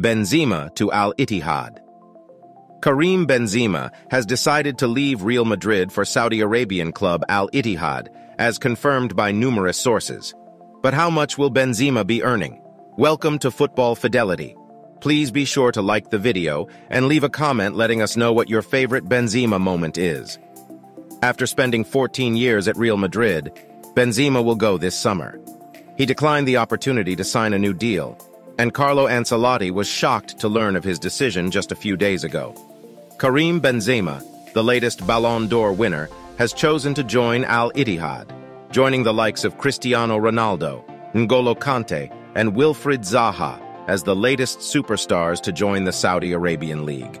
Benzema to Al Ittihad. Karim Benzema has decided to leave Real Madrid for Saudi Arabian club Al Ittihad, as confirmed by numerous sources. But how much will Benzema be earning? Welcome to Football Fidelity. Please be sure to like the video and leave a comment letting us know what your favorite Benzema moment is. After spending 14 years at Real Madrid, Benzema will go this summer. He declined the opportunity to sign a new deal, and Carlo Ancelotti was shocked to learn of his decision just a few days ago. Karim Benzema, the latest Ballon d'Or winner, has chosen to join Al Ittihad, joining the likes of Cristiano Ronaldo, N'Golo Kante, and Wilfried Zaha as the latest superstars to join the Saudi Arabian League.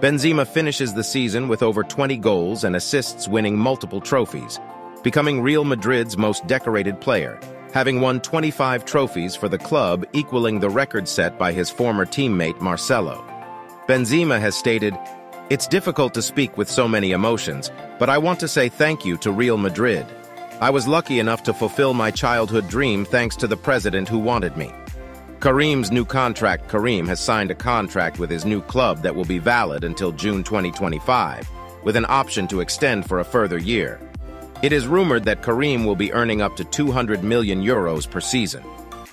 Benzema finishes the season with over 20 goals and assists winning multiple trophies, becoming Real Madrid's most decorated player, having won 25 trophies for the club equaling the record set by his former teammate Marcelo. Benzema has stated, It's difficult to speak with so many emotions, but I want to say thank you to Real Madrid. I was lucky enough to fulfill my childhood dream thanks to the president who wanted me. Karim's new contract Karim has signed a contract with his new club that will be valid until June 2025, with an option to extend for a further year. It is rumored that Karim will be earning up to 200 million euros per season.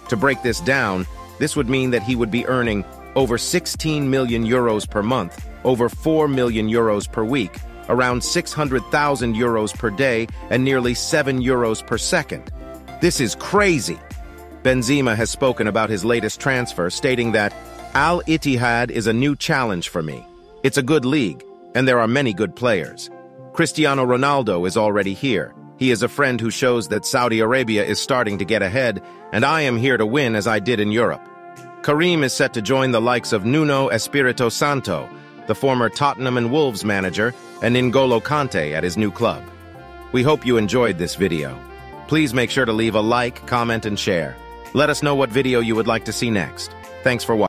To break this down, this would mean that he would be earning over 16 million euros per month, over 4 million euros per week, around 600,000 euros per day, and nearly 7 euros per second. This is crazy! Benzema has spoken about his latest transfer, stating that Al Ittihad is a new challenge for me. It's a good league, and there are many good players. Cristiano Ronaldo is already here. He is a friend who shows that Saudi Arabia is starting to get ahead, and I am here to win as I did in Europe. Karim is set to join the likes of Nuno Espirito Santo, the former Tottenham and Wolves manager, and N'Golo Kante at his new club. We hope you enjoyed this video. Please make sure to leave a like, comment, and share. Let us know what video you would like to see next. Thanks for watching.